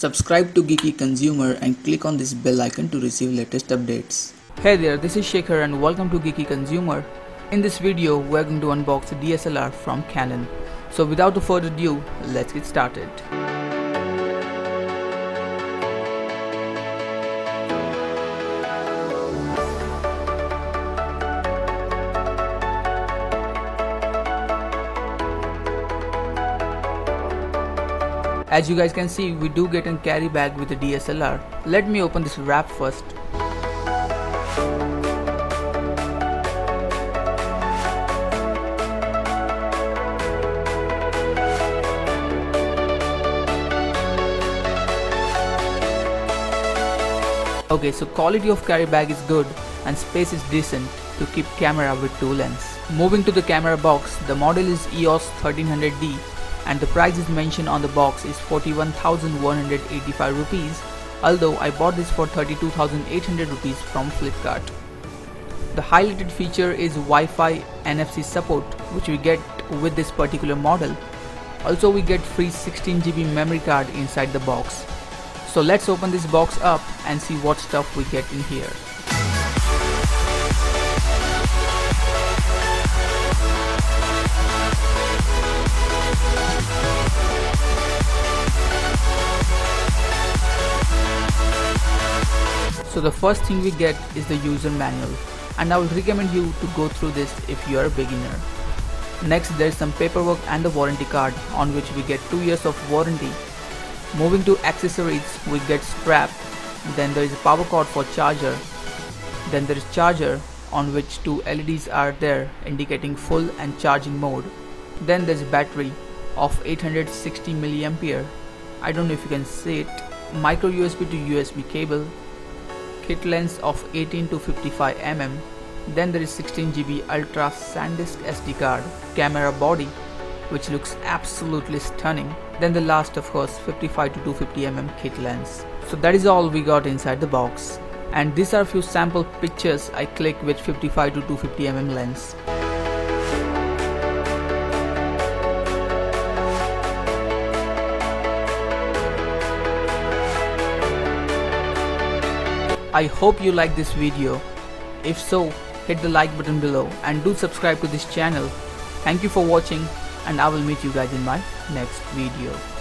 Subscribe to Geeky Consumer and click on this bell icon to receive latest updates. Hey there, this is Shekhar and welcome to Geeky Consumer. In this video, we're going to unbox a DSLR from Canon. So without further ado, let's get started. As you guys can see, we do get a carry bag with the DSLR. Let me open this wrap first. Okay, so quality of carry bag is good and space is decent to keep camera with two lens. Moving to the camera box, the model is EOS 1300D and the price is mentioned on the box is 41,185 rupees although I bought this for 32,800 rupees from Flipkart. The highlighted feature is Wi-Fi NFC support which we get with this particular model. Also we get free 16GB memory card inside the box. So let's open this box up and see what stuff we get in here. So the first thing we get is the user manual and I will recommend you to go through this if you are a beginner. Next there is some paperwork and the warranty card on which we get 2 years of warranty. Moving to accessories we get strap, then there is a power cord for charger, then there is charger on which two LEDs are there indicating full and charging mode. Then there is battery of 860 mAh. I don't know if you can see it. Micro USB to USB cable kit lens of 18 to 55 mm. Then there is 16GB Ultra SanDisk SD card, camera body which looks absolutely stunning. Then the last of course 55 to 250 mm kit lens. So that is all we got inside the box. And these are few sample pictures I click with 55 to 250 mm lens. I hope you like this video. If so, hit the like button below and do subscribe to this channel. Thank you for watching and I will meet you guys in my next video.